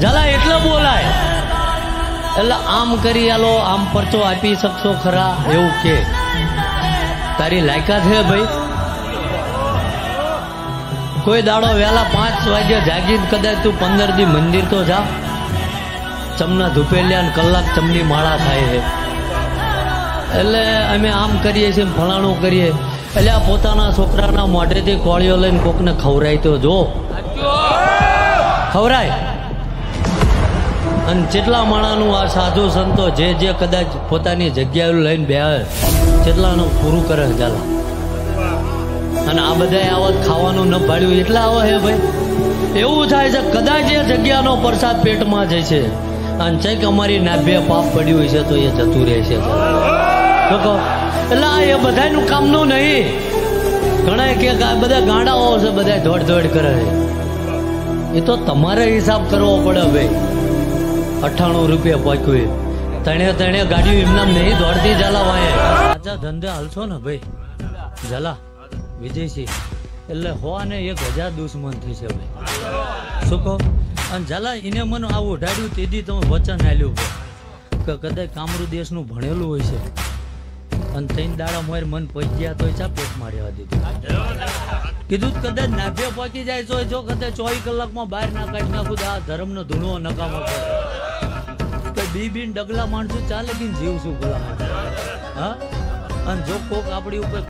ઝાલા, એટલે બોલાય. એટલે આમ કરી આલો, આમ પરચો આપી શકશો ખરા? એવું કે. તારી લાયકાત છે ભાઈ. કોઈ દાડો વહેલા પાંચ વાગે જાગીને કદાચ તું પંદર દી મંદિર તો જા. ચમના ધૂપેલિયા ને કલાક ચમની માળા થાય છે. એટલે અમે આમ કરીએ છીએ ફલાણું કરીએ. એટલે આ પોતાના છોકરાના મોઢેથી કોળીઓ લઈને કોકને ખવરાય તો જો. ખવરાય અને જેટલા માણાનું આ સાધુ સંતો જે જે કદાચ પોતાની જગ્યાએ લઈને બે જેટલાનું પૂરું કરે ચાલા અને આ બધાએ આવા ખાવાનું ન પાડ્યું, એટલા આવે હે ભાઈ. એવું થાય છે, કદાચ એ જગ્યાનો પ્રસાદ પેટમાં જાય છે. અને ચેક અમારી નાભે પાપ પડ્યું હોય છે તો એ જતું રહે છે. એટલે એ બધાનું કામનું નહીં. ઘણા કે બધા ગાંડાઓ છે બધા દોડ દોડ કરે એ તો તમારે હિસાબ કરવો પડે, ભાઈ. અઠ્ઠાણું રૂપિયા પહોંચ્યું તણે તણે ગાડીઓ એમના નહીં દોડતી જલા વાય રાજા ધંધે હાલશો ને ભાઈ. જલા વિજયસિંહ એટલે હોવાને એક હજાર દુશ્મન થશે ભાઈ. શું કહો? અને જલા એને મને આવું ઉઢાડ્યું, તેથી તમે વચન હાલ્યું ભાઈ. કે કદાચ કામરૂ દેશનું ભણેલું હોય છે. અને ત્રણ દાડા મોર મન પહોંચી ગયા તો ચા પેટમાં રહેવા દીધું. કીધું કદાચ નાભે પહોંચી જાય તો જો કદાચ ચોવીસ કલાકમાં બહાર ના કાઢી નાખું આ ધર્મનો ધૂણો નકામો કરે. બી ડગલા માણસો ચાલે કે જીવ શું ગુલામ હા? અને જો કોક આપણી ઉપર